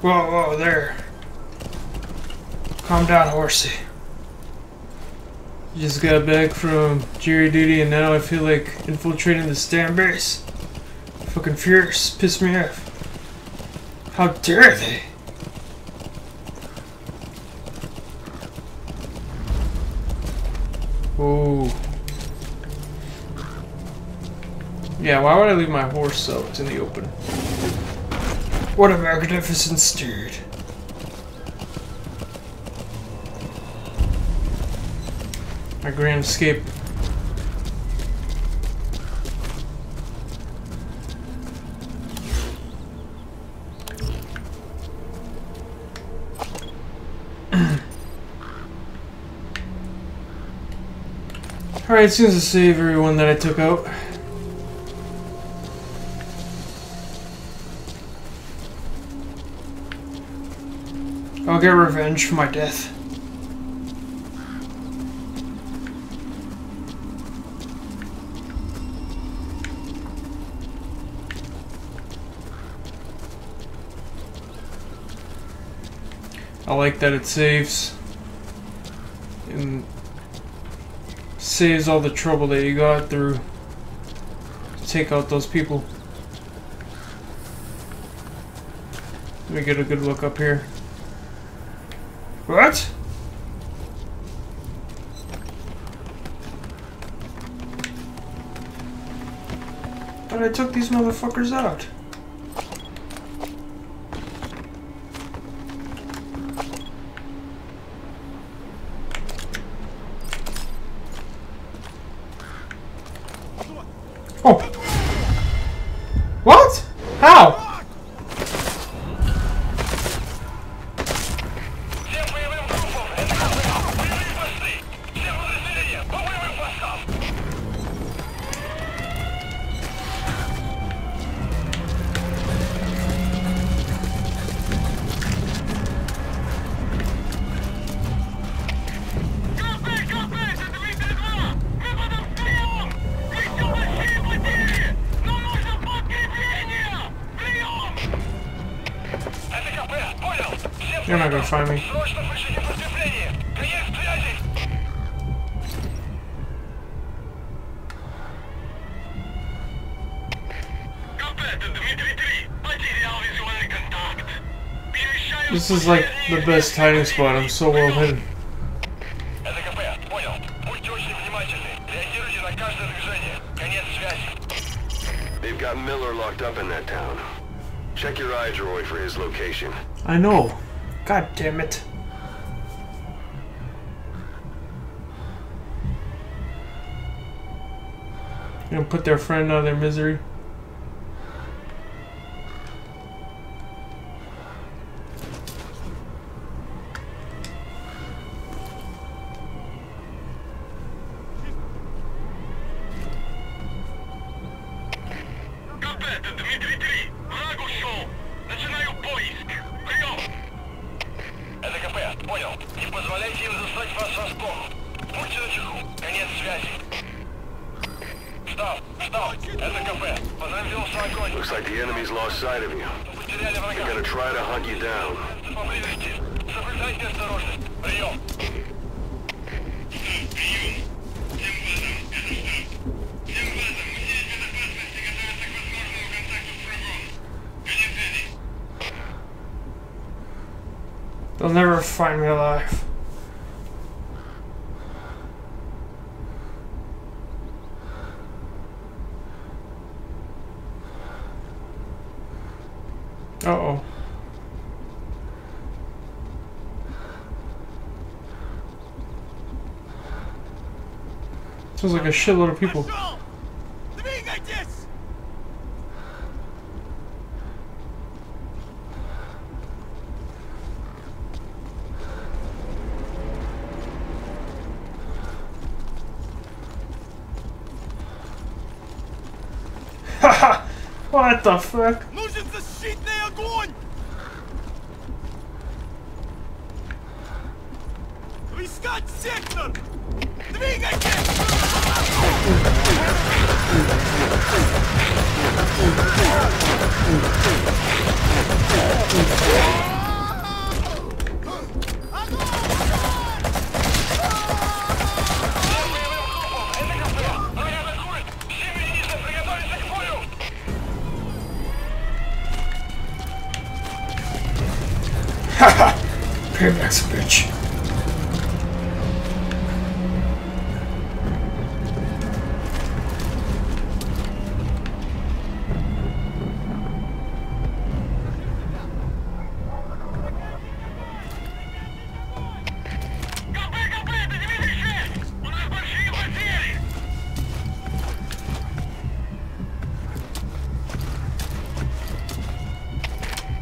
Whoa, whoa, there. Calm down, horsey. Just got back from jury duty and now I feel like infiltrating the stand base. Fucking fierce. Piss me off. How dare they? Ooh. Yeah, why would I leave my horse out in the open? What a magnificent steed. My grand escape. Alright, seems to save everyone that I took out. I'll get revenge for my death. I like that it saves and saves all the trouble that you got through to take out those people. Let me get a good look up here. What? But I took these motherfuckers out. Oh! What? How? You're not gonna find me. This is like the best hiding spot. I'm so well hidden. They've got Miller locked up in that town. Check your iDroid for his location. I know. God damn it. You gonna put their friend out of their misery? sight of you. They're gonna try to hunt you down. They'll never find me alive. Sounds like a shitload of people. Двигайтесь! Haha! what the fuck? Нужен защитный огонь! Искать сектор! Двигайтесь! Payback's a bitch.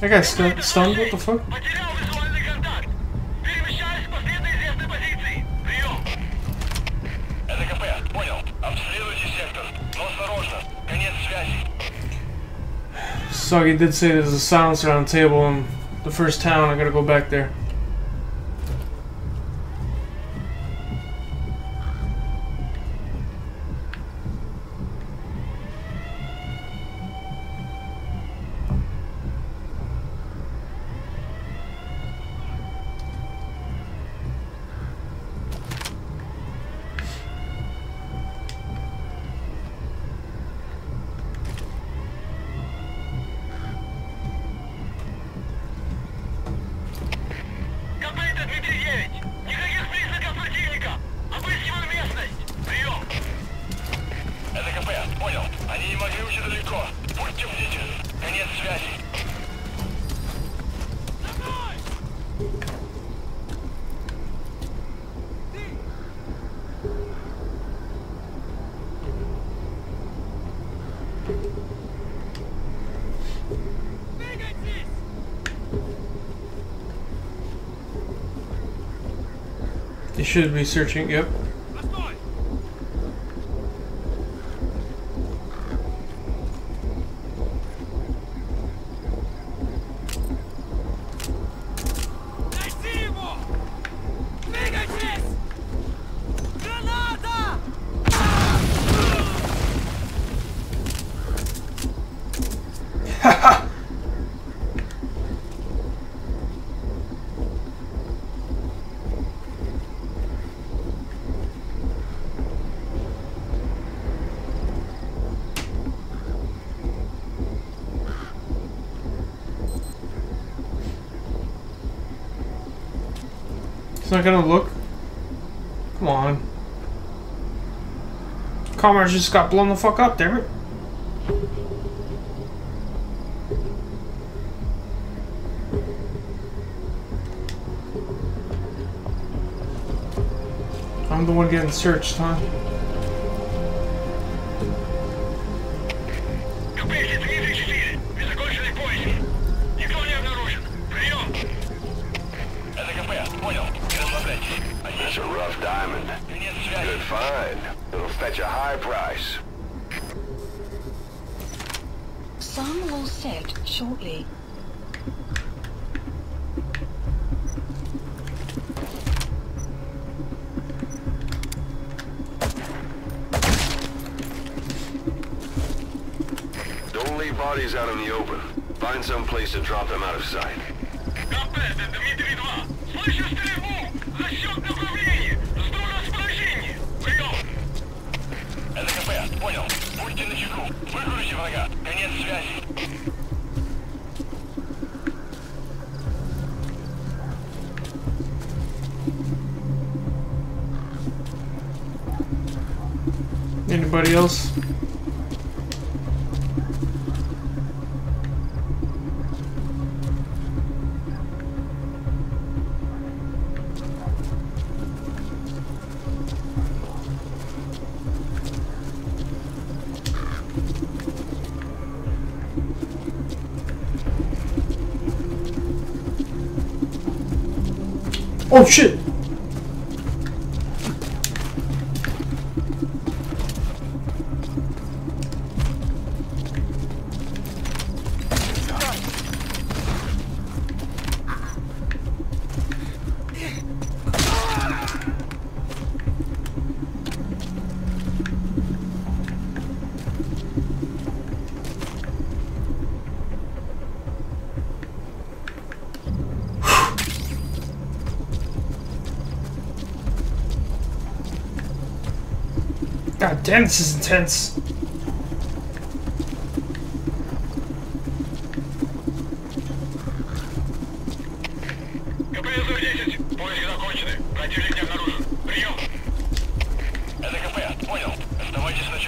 That guy's st stunned, what the fuck? Soggy did say there's a silence around the table in the first town, I gotta go back there. You should be searching, yep. It's not gonna look. Come on. Commerce just got blown the fuck up, damn it. I'm the one getting searched, huh? связи. Good find. It'll fetch a high price. Some will set shortly. Don't leave bodies out in the open. Find some place to drop them out of sight. КП, это Дмитрий 2. Слышу стрельбу! Засек направление! Будьте начеку. Выкурите врага. Конец связи. Anybody else? Oh shit! God damn, this is intense.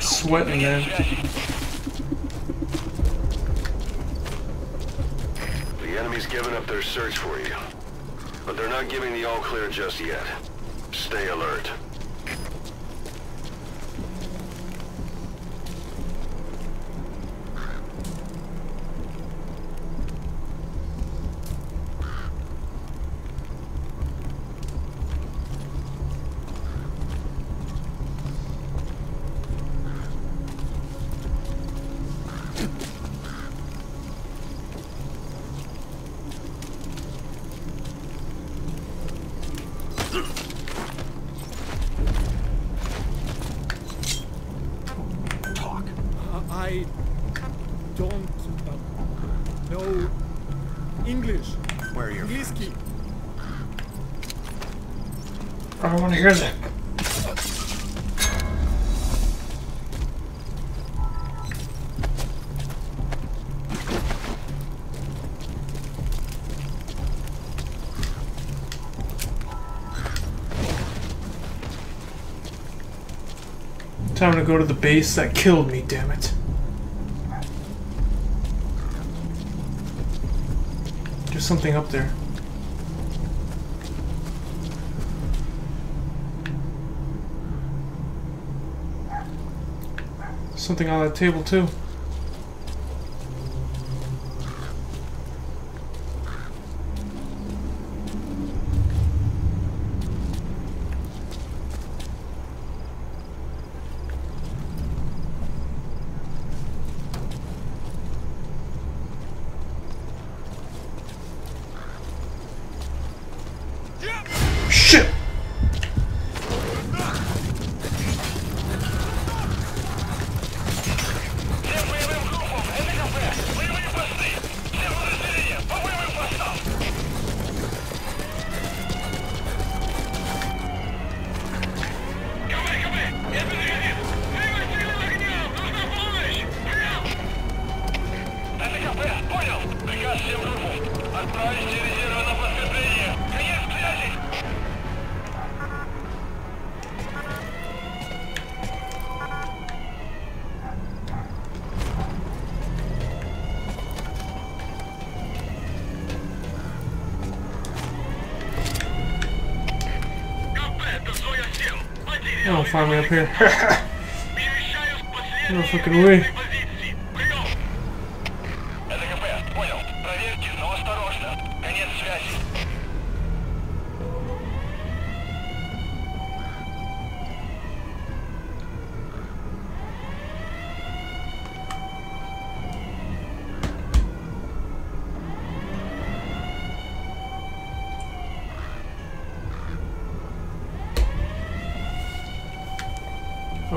Sweating, man. The enemy's given up their search for you, but they're not giving the all clear just yet. Stay alert. Time to go to the base that killed me, damn it. There's something up there. Something on that table too. Don't find me up here. no fucking way.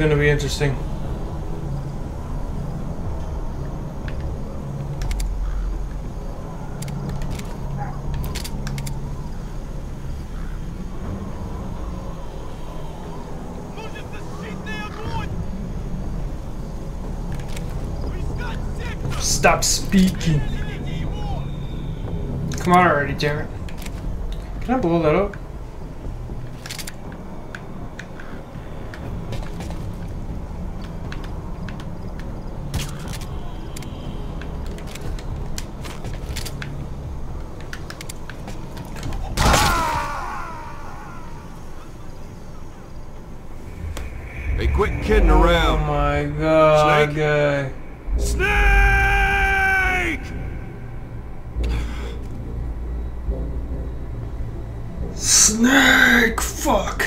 This gonna be interesting. Stop speaking. Come on already, it. Can I blow that up? Hey, quit kidding Oh around. my god, Snake? guy. Snake! Snake! Fuck!